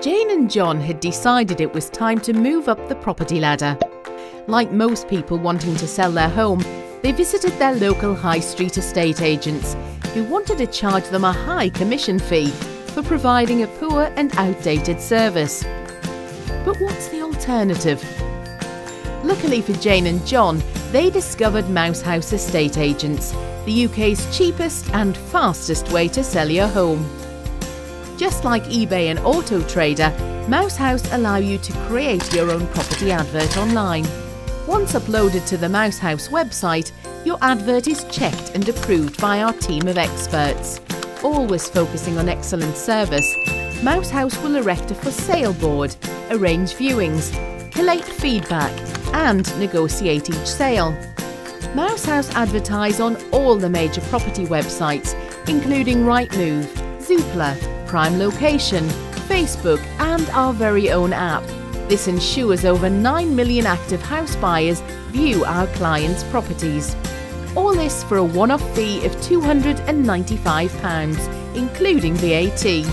Jane and John had decided it was time to move up the property ladder. Like most people wanting to sell their home, they visited their local high street estate agents who wanted to charge them a high commission fee for providing a poor and outdated service. But what's the alternative? Luckily for Jane and John, they discovered Mouse House Estate Agents, the UK's cheapest and fastest way to sell your home. Just like eBay and Auto Trader, Mouse House allow you to create your own property advert online. Once uploaded to the Mouse House website, your advert is checked and approved by our team of experts. Always focusing on excellent service, Mouse House will erect a for sale board, arrange viewings, collate feedback, and negotiate each sale. Mouse House advertise on all the major property websites, including Rightmove, Zoopla, Prime Location, Facebook, and our very own app. This ensures over 9 million active house buyers view our clients' properties. All this for a one off fee of £295, including VAT.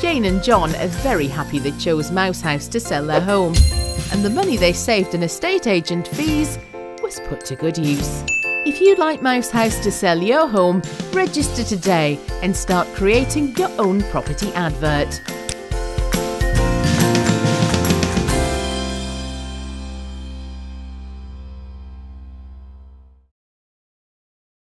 Jane and John are very happy they chose Mouse House to sell their home, and the money they saved in estate agent fees was put to good use. If you'd like Mouse House to sell your home, register today and start creating your own property advert.